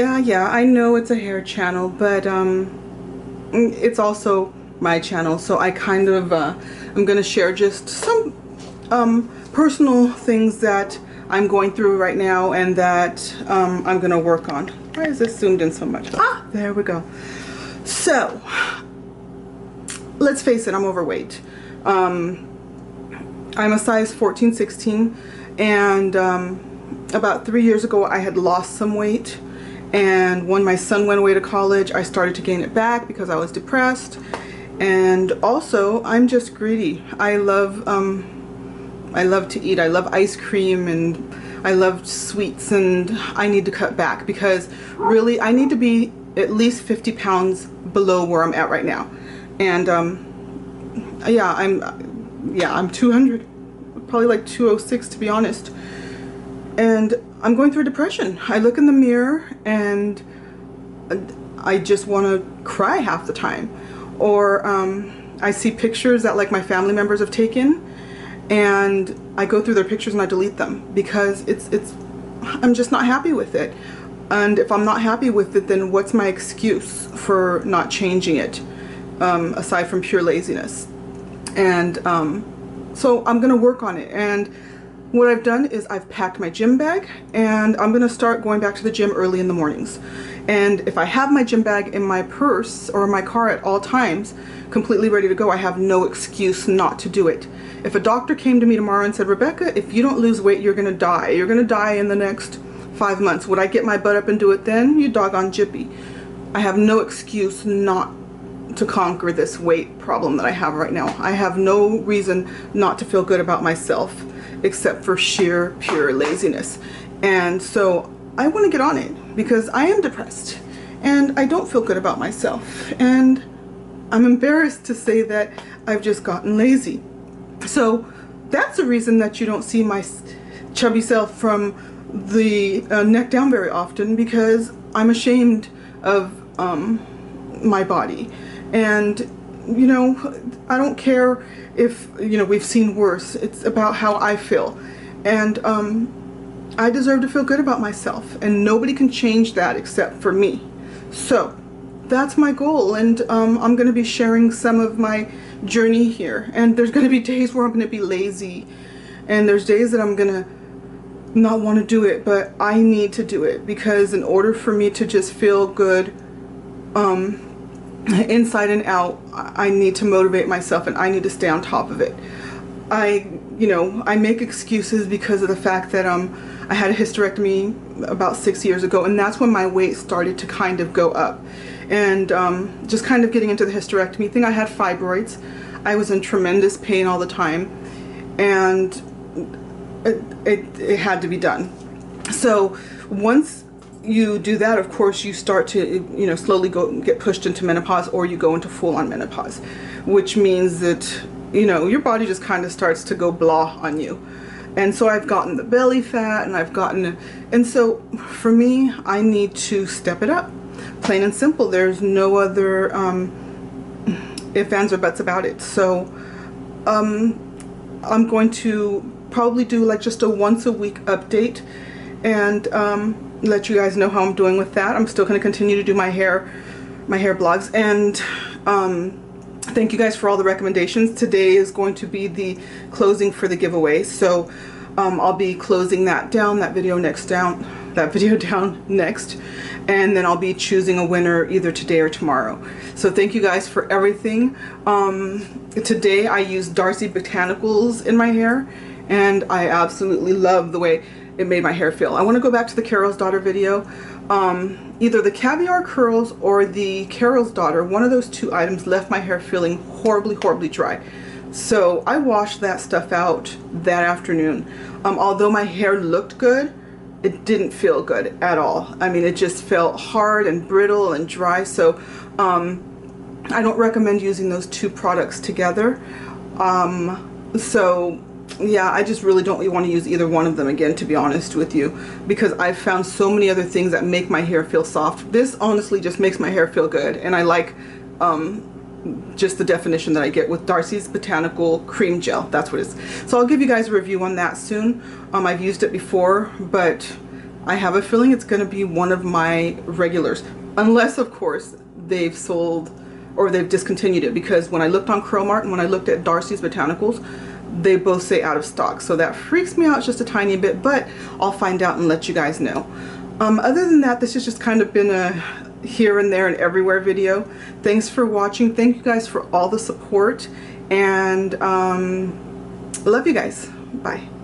yeah, yeah, I know it's a hair channel, but um, it's also my channel, so I kind of, uh, I'm to share just some um, personal things that I'm going through right now and that um, I'm to work on. Why is this zoomed in so much? Ah, there we go. So, let's face it, I'm overweight. Um, I'm a size 14, 16, and um, about three years ago I had lost some weight and when my son went away to college I started to gain it back because I was depressed. And also I'm just greedy. I love um, I love to eat. I love ice cream and I love sweets and I need to cut back because really I need to be at least 50 pounds below where I'm at right now. And um, yeah I'm yeah I'm 200 probably like 206 to be honest. And I'm going through a depression. I look in the mirror and I just want to cry half the time. Or um, I see pictures that like my family members have taken and I go through their pictures and I delete them because it's, it's, I'm just not happy with it. And if I'm not happy with it, then what's my excuse for not changing it um, aside from pure laziness? And um, so I'm going to work on it. And what I've done is I've packed my gym bag and I'm gonna start going back to the gym early in the mornings. And if I have my gym bag in my purse or my car at all times, completely ready to go, I have no excuse not to do it. If a doctor came to me tomorrow and said, Rebecca, if you don't lose weight, you're gonna die. You're gonna die in the next five months. Would I get my butt up and do it then? You doggone jippy. I have no excuse not to conquer this weight problem that I have right now. I have no reason not to feel good about myself except for sheer pure laziness. And so I want to get on it because I am depressed and I don't feel good about myself. And I'm embarrassed to say that I've just gotten lazy. So that's the reason that you don't see my chubby self from the uh, neck down very often because I'm ashamed of um, my body. And, you know, I don't care if, you know, we've seen worse. It's about how I feel. And um, I deserve to feel good about myself. And nobody can change that except for me. So that's my goal. And um, I'm going to be sharing some of my journey here. And there's going to be days where I'm going to be lazy. And there's days that I'm going to not want to do it. But I need to do it. Because in order for me to just feel good, um, inside and out I need to motivate myself and I need to stay on top of it. I you know I make excuses because of the fact that um I had a hysterectomy about six years ago and that's when my weight started to kind of go up. And um, just kind of getting into the hysterectomy thing I had fibroids. I was in tremendous pain all the time and it, it, it had to be done. So once you do that, of course, you start to, you know, slowly go get pushed into menopause or you go into full-on menopause, which means that, you know, your body just kind of starts to go blah on you. And so I've gotten the belly fat and I've gotten, and so for me, I need to step it up. Plain and simple. There's no other um, ifs, ands, or buts about it. So um, I'm going to probably do like just a once a week update and um, let you guys know how I'm doing with that. I'm still going to continue to do my hair, my hair blogs. And um, thank you guys for all the recommendations. Today is going to be the closing for the giveaway. So um, I'll be closing that down, that video next down, that video down next. And then I'll be choosing a winner either today or tomorrow. So thank you guys for everything. Um, today I used Darcy Botanicals in my hair and I absolutely love the way it made my hair feel. I want to go back to the Carol's Daughter video. Um, either the caviar curls or the Carol's Daughter, one of those two items left my hair feeling horribly, horribly dry. So I washed that stuff out that afternoon. Um, although my hair looked good, it didn't feel good at all. I mean, it just felt hard and brittle and dry. So um, I don't recommend using those two products together. Um, so yeah, I just really don't want to use either one of them again, to be honest with you, because I've found so many other things that make my hair feel soft. This honestly just makes my hair feel good, and I like um, just the definition that I get with Darcy's Botanical Cream Gel. That's what it is. So I'll give you guys a review on that soon. Um, I've used it before, but I have a feeling it's going to be one of my regulars. Unless, of course, they've sold or they've discontinued it. Because when I looked on CurlMart and when I looked at Darcy's Botanicals, they both say out of stock. So that freaks me out just a tiny bit, but I'll find out and let you guys know. Um, other than that, this has just kind of been a here and there and everywhere video. Thanks for watching. Thank you guys for all the support. And um, love you guys. Bye.